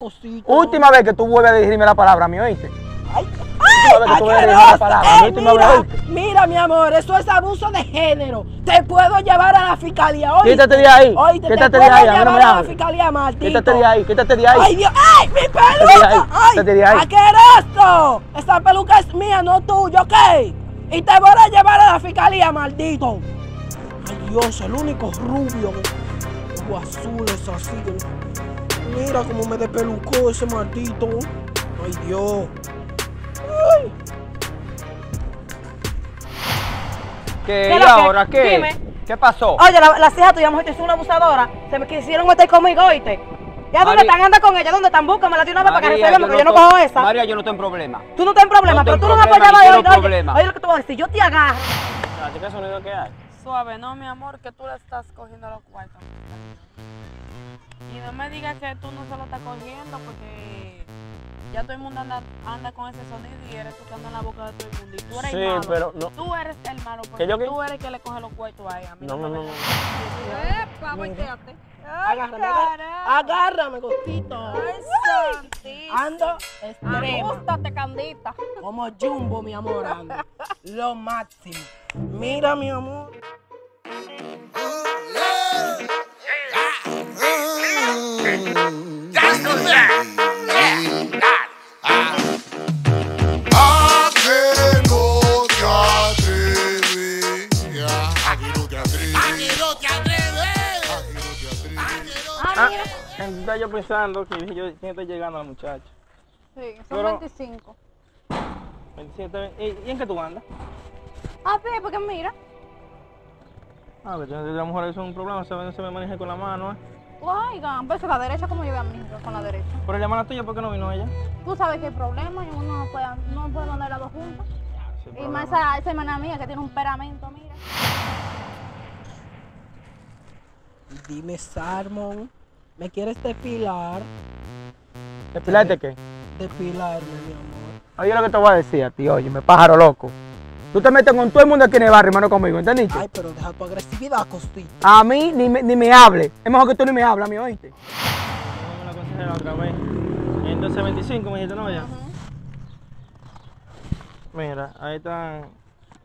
cosito. Última vez que tú vuelves a dirigirme la palabra a mí, ¿oíste? Ay, a a Eh, vez, mira, mira, mi amor, eso es abuso de género. Te puedo llevar a la fiscalía hoy. Quítate de ahí, Oíste, quítate te de puedo ahí, a mí no llevar me a la fiscalía. Quítate de ahí, quítate de ahí. Ay, Dios, ay, mi peluca. Ay, de ahí. asqueroso. Esta peluca es mía, no tuya, ¿ok? Y te voy a llevar a la fiscalía, maldito. Ay, Dios, el único rubio. O azul es así. Mira cómo me despelucó ese maldito. Ay, Dios. Ay. ¿Qué? ¿Qué ¿Y ahora qué? Dime. ¿Qué pasó? Oye, la- las hijas tuyas, mujer, tú eres una abusadora. Se me quisieron meter conmigo, oíste. ¿Ya dónde están? Anda con ella. ¿Dónde están? Búscamela de una vez para que María, resuelva, porque yo no estoy- cojo esa. María, yo no en problema. Tú no estás en problema, No pero tengo tú no me problema, apoyabas ni hoy. quiero Oye, problema. oye lo que te voy a decir. Yo te agarro. ¿Qué sonido que hay? Suave, no, mi amor, que tú le estás cogiendo los cuartos. Y no me digas que tú no se lo estás cogiendo porque ya todo el mundo anda, anda con ese sonido y eres tocando en la boca de todo el mundo. Y tú eres Sí, el malo. pero no. Tú eres el malo porque yo tú eres el que le coge los cuartos a ella. A mí No, no, no, vengas. Epa, volteate. Agárrame, agárrame, agárrame, cosito. Ando extrema. Agústate, Candita. Como Jumbo, mi amor, ando. Lo máximo. Mira, mi amor. Yo pensando que yo está llegando a la muchacha. Sí, son Pero- 25. 27, ¿y, y en qué tú andas? Ah, sí, porque mira. Ah, que la mujer es un problema, se, se me maneja con la mano, ¿eh? Oigan, pues la derecha como yo veo a mi hija con la derecha. Pero llamar a tuya, ¿por qué no vino ella? Tú sabes que hay problema y uno no puede, no puede andar las dos juntas. Sí, Y más esa, esa hermana mía que tiene un peramento, mira. Dime, Sarmon, ¿me quieres depilar? ¿Depilarte qué? Depilarme, mi amor. Oye lo que te voy a decir a ti, oye, me pájaro loco. Tú te metes con todo el mundo aquí en el barrio, hermano, conmigo, ¿entendiste? Ay, pero deja tu agresividad, costito. A mí ni me, ni me hable. Es mejor que tú ni me hables, a mí, oíste. No me la consejera otra vez. Entonces 25 me dijiste, no, ya. Mira, ahí están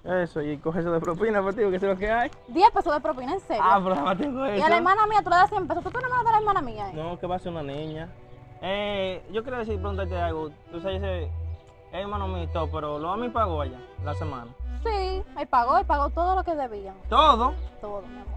eso, y coge eso de propina para ti, que eso es lo que hay. 10 pesos de propina, en serio. Ah, pero además tengo y eso. a la hermana mía tú le das 100 pesos. ¿Tú te enamoras de la hermana mía? eh? No, que va a ser una niña. Eh, yo quería decir, preguntarte algo. Tú sabes, ese es hermano mío y todo, pero lo a mí pagó allá, la semana. Sí, él pagó, él pagó todo lo que debían. Todo. Todo, mi amor.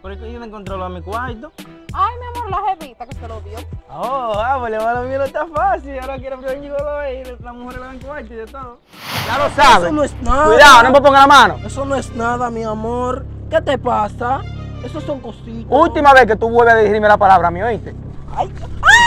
Por eso yo no encontré lo a mi cuarto. Ay, mi amor, la jevita que se lo dio. Oh, ah, pues el hermano mío no está fácil. Ahora quiere que yo lo vea y la mujer le dan cuarto y de todo. Ya lo Eso no es nada. Cuidado, no me ponga la mano. Eso no es nada, mi amor. ¿Qué te pasa? Esos son cositas. Última vez que tú vuelves a dirigirme la palabra a mí, ¿oíste? Ay,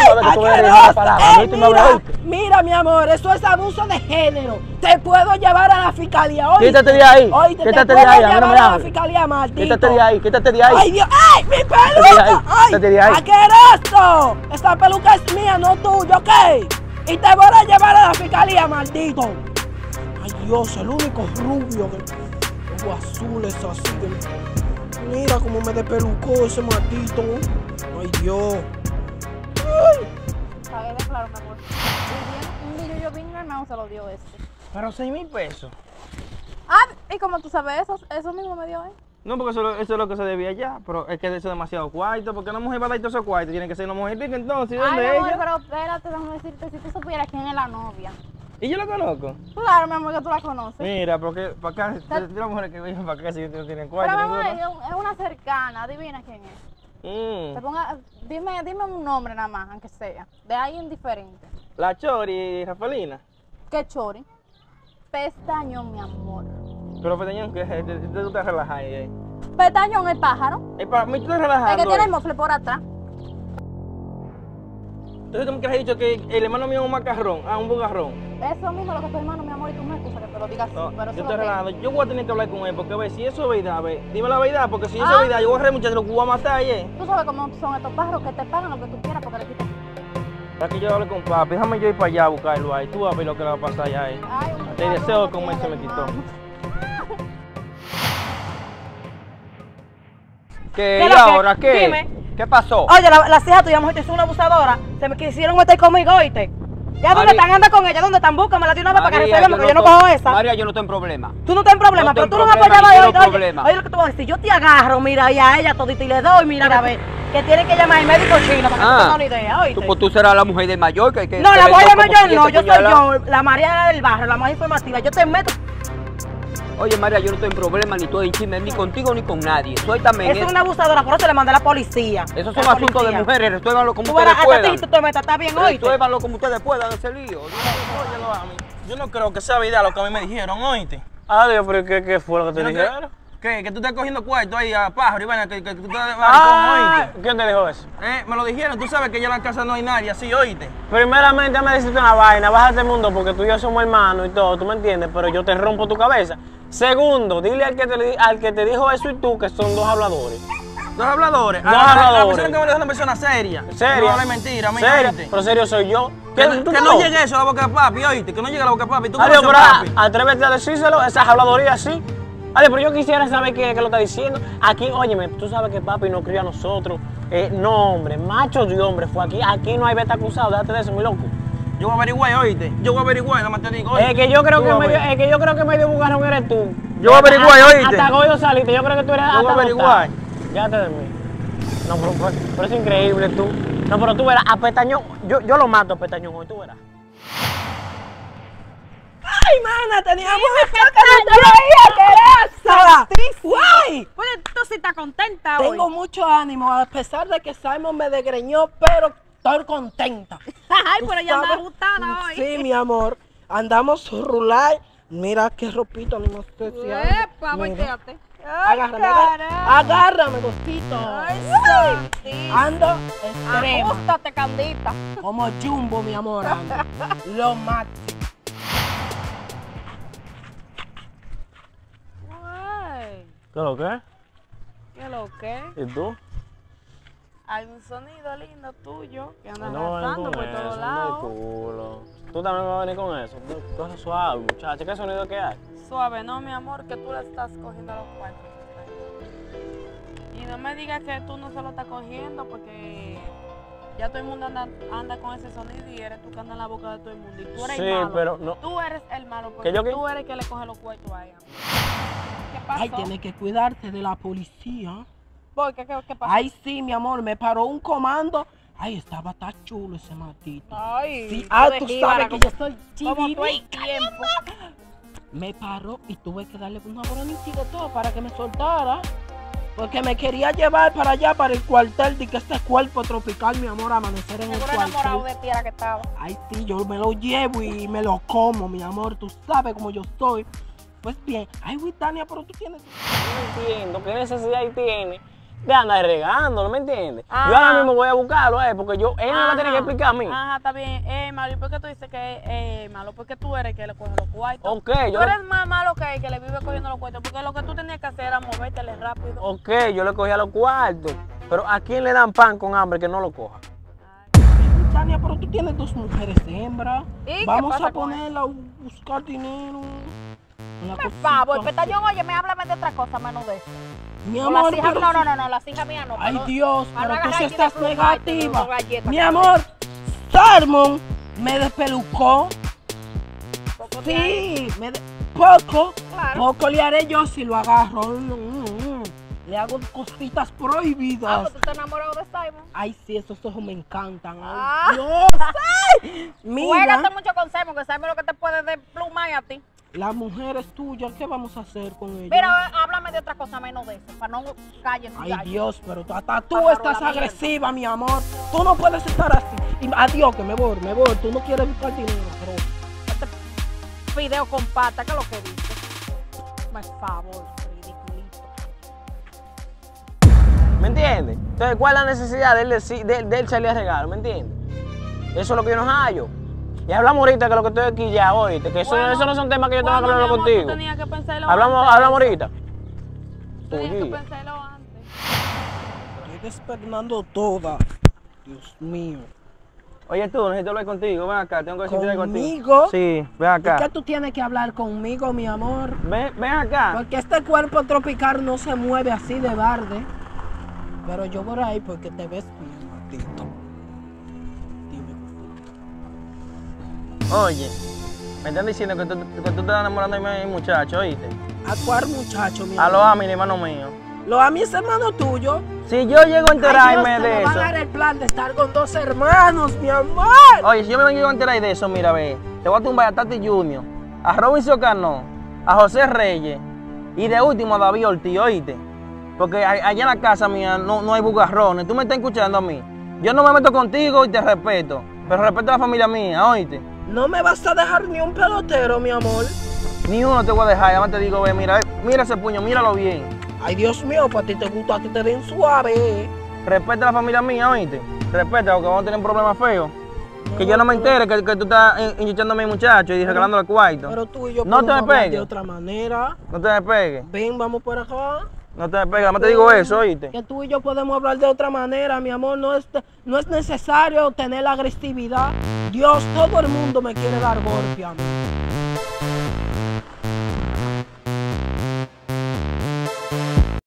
Última vez que tú vuelves a dirigirme la asqueroso. palabra a Eh, mira, mi amor, eso es abuso de género. Te puedo llevar a la fiscalía hoy. Quítate de ahí, Oíste, quítate te de ahí, a llevar la fiscalía. Quítate de ahí, quítate de ahí. Ay, Dios, ay, mi peluca. Ay, de ahí. asqueroso. Esta peluca es mía, no tuya, ¿ok? Y te voy a llevar a la fiscalía, maldito. Ay, Dios, el único rubio que. O azul es así. Mira cómo me despelucó ese maldito. Ay, Dios. Claro, mi amor. Bien, un día yo vine, mi hermano se lo dio este. Pero 6 mil pesos. Ah, y como tú sabes, eso, eso mismo me dio, ¿eh? No, porque eso, es lo- eso es lo que se debía ya, pero es que eso es demasiado cuarto, porque una mujer va a dar todos esos cuartos, tiene que ser una mujer rica entonces, ¿y Ay, dónde mi amor, ella? pero espérate, déjame decirte, si tú supieras quién es la novia. Y yo la conozco. Claro, mi amor, que tú la conoces. Mira, porque para acá, las mujeres que vienen para acá si no tienen Pero cuarto, mi amor, es una cercana, adivina quién es. Mm. Te ponga, dime, dime un nombre nada más, aunque sea. De ahí indiferente. La Chori Rafaelina. ¿Qué chori? Pestañón, mi amor. Pero Peteñón, que te- te- tú te relajas ahí. eh. Pestañón, el pájaro. Eh, para mí tú estás relajando. El que tiene eh. el mofle por atrás. Entonces tú me has dicho que el hermano mío es un macarrón, ah, un bugarrón. Eso mismo lo que tu hermano, mi amor, y tú me excusas que te lo digas así. No, pero eso yo es estoy lo que- relajando. Yo voy a tener que hablar con él, porque a ver, si eso es verdad, a ver, dime la verdad, porque si eso Ah. es verdad, yo voy a reír muchachos, lo voy a matar, eh. Tú sabes cómo son estos pájaros que te pagan lo que tú quieras porque le quitas. Para que yo hable con papi, déjame yo ir para allá a buscarlo ahí, tú vas a ver lo que le va a pasar allá, eh. Ay, Te deseo que como él se me quitó. ¿Qué? ¿Qué ¿Y que? ahora qué? Dime. ¿Qué pasó? Oye, la- las hijas tuyas, mujer, es una abusadora. Se me quisieron meter conmigo, oíste. ¿Ya dónde están? Anda con ella. ¿Dónde están? Búscamela de una vez para que resuelvan, porque yo no estoy- cojo esa. María, yo no estoy en problema. Tú no estás en problema, No pero tengo tú no me apoyabas hoy. Oye, problema. oye lo que te voy a decir. Yo te agarro, mira, y a ella todita y le doy, mira, a ver, que tiene que llamar al médico chino para que Ah. tú tengas una idea, oíste. Tú, pues, tú serás la mujer de mayor que, que no, la mujer como mayor no, yo soy yo, la María del barrio, la más informativa. Yo te meto. Oye, María, yo no estoy en problema, ni estoy en chisme, ni contigo ni con nadie. Suéltame. Es una abusadora, por eso le mandé a la policía. Esos son asuntos de mujeres, resuélvanlo como ustedes verás, hasta puedan. ti tú te metas, está bien, oíste. Resuélvanlo como ustedes puedan ese lío. Yo no creo que sea verdad lo que a mí me dijeron, oíste. Adiós, pero ¿qué, qué fue lo que te dijeron? ¿Qué? Que tú estás cogiendo cuarto ahí a pájaro y vaina, que, que tú estás de Ah. ¿Quién te dijo eso? Eh, me lo dijeron, tú sabes que ya en la casa no hay nadie, así, oíste. Primeramente, me decirte una vaina, bájate el mundo porque tú y yo somos hermanos y todo, tú me entiendes, pero yo te rompo tu cabeza. Segundo, dile al que te, al que te dijo eso y tú que son dos habladores. Dos habladores. Dos Ah, la- La habladores. persona que me dijo es una persona seria. ¿Seria? No hable mentira, a mí ¿Seria? Pero serio soy yo. Que, ¿Qué- no- que no llegue eso a la boca de papi, oíste. Que no llegue a la boca de papi. Tú Adiós, pero a papi. atrévete a decírselo, esas habladorías sí. Adiós, pero yo quisiera saber quién es que lo está diciendo. Aquí, óyeme, tú sabes que papi nos crió a nosotros. Eh, no, hombre, macho y hombre fue aquí. Aquí no hay beta acusado, déjate de eso, muy loco. Yo voy a averiguar, oíste. Yo voy a averiguar, nada más te digo. Es que yo creo que medio, es que yo creo que medio bugarrón eres tú. Yo voy a averiguar, Hasta- ¿oíste? Hasta Goyo saliste, yo creo que tú eres Yo voy a hasta averiguar. botado. Llévate de mí. No, pero, pero- pero es increíble tú. No, pero tú verás, a Pestañón, yo, yo lo mato a Pestañón hoy, tú verás. ¡Ay, mana! Teníamos que no te veía, queresa. ¡Guay! Pues tú sí estás contenta hoy. Tengo mucho ánimo, a pesar de que Simon me desgreñó, pero estoy contenta. Ay, pero ella anda sabes- ajustada hoy. Sí, mi amor. Andamos rular. Mira qué ropita, no sé si... Epa, Mira. volteate. Agárrame, agárrame, agárrame, gostito. Ay. Ando extrema. Ajustate, Candita. Como Jumbo, mi amor. ando. Lo. Ay, ¿Qué lo que? ¿qué lo que? ¿Y tú? Hay un sonido lindo tuyo que anda No por todos eso, lados. no hay culo. Tú también vas a venir con eso. Tú- Cosa suave, muchacha. ¿Qué sonido que hay? Suave, no, mi amor, que tú le estás cogiendo los cuartos. Y no me digas que tú no se lo estás cogiendo porque ya todo el mundo anda, anda con ese sonido y eres tú que andas en la boca de todo el mundo. Y tú eres Sí, el malo. pero no. Tú eres el malo porque ¿Que yo qué? tú eres el que le coge los cuartos a ella. ¿Qué pasó? Ay, tienes que cuidarte de la policía. Voy, ¿qué, qué, qué pasó? Ay, sí, mi amor, me paró un comando. Ay, estaba tan chulo ese matito. Ay, Sí, ah, tú jíbara, sabes que como- yo soy tiempo. Me paró y tuve que darle una bonita de todo para que me soltara. Porque me quería llevar para allá, para el cuartel, de que este cuerpo tropical, mi amor, amanecer en el Seguro enamorado cuartel. de ti era que estaba. Ay, sí, yo me lo llevo y me lo como, mi amor. Tú sabes cómo yo soy. Pues bien, ay, Witania, pero tú tienes... No entiendo qué necesidad ahí tiene de andar regando, ¿no me entiendes? Yo ahora mismo voy a buscarlo, eh, porque yo, él me va a tener que explicar a mí. Ajá, está bien. Eh, malo, ¿y por qué tú dices que es eh, malo? Porque tú eres el que le coge los cuartos. Ok, Tú yo, eres más malo que el que le vive cogiendo los cuartos. Porque lo que tú tenías que hacer era movértele rápido. ok, yo le cogí a los cuartos. Pero ¿a quién le dan pan con hambre que no lo coja? Witania, pero tú tienes dos mujeres hembra. ¿Y qué Vamos pasa a con ponerla a buscar dinero. Por favor, Petañón, oye, me háblame de otra cosa menos de eso. Mi las amor, hijas, no, no, no, no, las hijas mías no. Ay, Dios, pero tú sí estás negativa. Mi amor, Salmon me despelucó. Sí, me poco. Poco le haré yo si lo agarro. Mm, mm. Le hago cositas Ah, prohibidas. pues tú estás enamorado de Simon. Ay, sí, esos ojos me encantan. Ay, Ah. Dios. Mira, Juégate mucho con Simon, que Simon lo que te puede desplumar a ti. la mujer es tuya. ¿Qué vamos a hacer con ella? Mira, de otra cosa menos de eso, para no calles. Ay, Dios, pero hasta tú Pájaro estás mierda. agresiva, mi amor. Tú no puedes estar así. Y, adiós, que me voy, me voy. Tú no quieres buscar dinero, pero... Fideo con pata, que es lo que dice. Por favor, ridiculito. ¿Me entiendes? Entonces, ¿cuál es la necesidad de él, de, de él salir a regalo? ¿Me entiendes? Eso es lo que yo no hallo. Y hablamos ahorita que lo que estoy aquí ya, oíste, que eso, Bueno, eso no son temas que yo tengo que Bueno, mi hablar amor, contigo. Que Hablamos, hablamos ahorita. Que antes. Estoy despeinando toda. Dios mío. Oye, tú, necesito hablar contigo. Ven acá, tengo que decirte contigo. ¿Conmigo? Sí, ven ¿Y qué acá. tú tienes que hablar conmigo, mi amor? Ven, ven acá. Porque este cuerpo tropical no se mueve así de barde. Pero yo por ahí porque te ves bien, maldito. Dime. Oye, me están diciendo que tú, que tú te estás enamorando de mi muchacho, ¿oíste? ¿A cuál muchacho, mi A los amor? Ami, hermano mío. Los a mis hermanos tuyos. Si yo llego a Ay, enterarme Dios, te de me va a eso. dar el plan de estar con dos hermanos, mi amor. Oye, si yo me llego a enterar de eso, mira, ve. Te voy a tumbar a Tati Junior, a Robinson Cano, a José Reyes y de último a David Ortiz, ¿oíste? Porque allá en la casa mía no, no hay bugarrones. Tú me estás escuchando a mí. Yo no me meto contigo y te respeto. Pero respeto a la familia mía, ¿oíste? No me vas a dejar ni un pelotero, mi amor. Ni uno te voy a dejar. Además te digo, ve, mira, mira ese puño, míralo bien. Ay, Dios mío, para ti te gusta que te den suave. Respeta a la familia mía, ¿oíste? Respeta, porque vamos a tener un problema feo. Que yo no me entere que, que tú estás in- inyectando a mi muchacho y regalándole el cuarto. Pero tú y yo No te podemos me hablar pegues. de otra manera. No te despegues. Ven, vamos por acá. No te despegues. Además te digo eso, ¿oíste? Que tú y yo podemos hablar de otra manera, mi amor. No es, no es necesario tener la agresividad. Dios, todo el mundo me quiere dar golpe a mí.